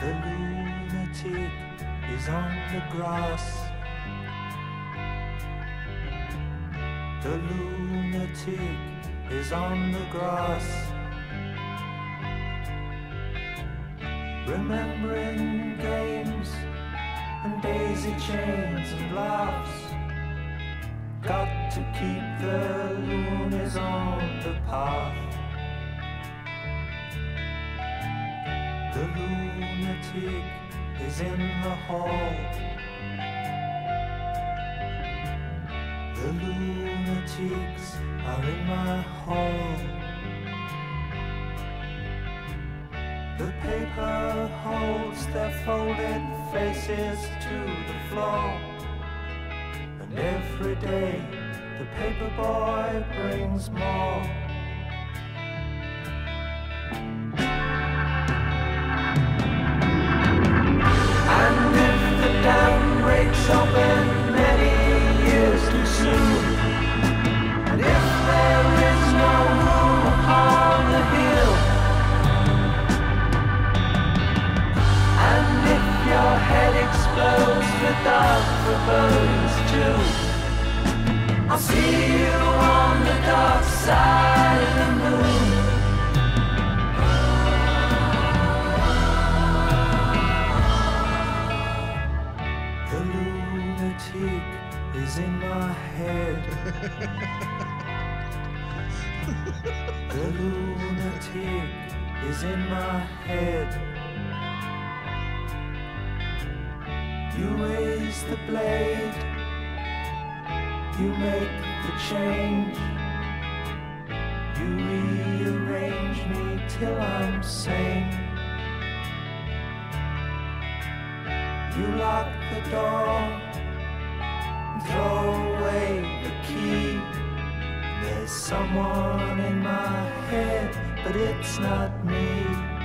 The lunatic is on the grass. The lunatic is on the grass. Remembering games and daisy chains and laughs. Got to keep the loonies on the path. The lunatic is in the hall. The lunatics are in my hall. The paper holds their folded faces to the floor. And every day the paper boy brings more. Dam breaks open many years too soon, and if there is no upon the hill, and if your head explodes without I'll see you on the dark side of the moon. Lunatic is in my head. the lunatic is in my head. You raise the blade, you make the change. You rearrange me till I'm sane. You lock the door throw away the key. There's someone in my head, but it's not me.